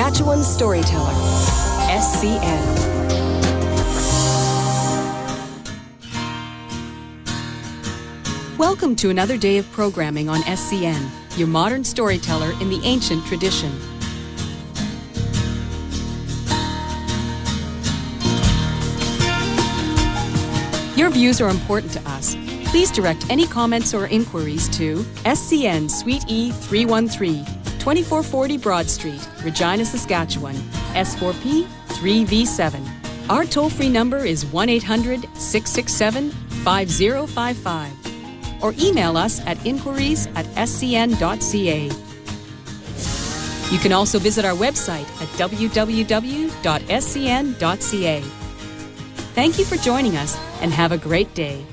Saskatchewan Storyteller, SCN. Welcome to another day of programming on SCN, your modern storyteller in the ancient tradition. Your views are important to us. Please direct any comments or inquiries to SCN Suite E 313, 2440 Broad Street, Regina, Saskatchewan, S4P 3V7. Our toll free number is 1 800 667 5055 or email us at inquiries at scn.ca. You can also visit our website at www.scn.ca. Thank you for joining us and have a great day.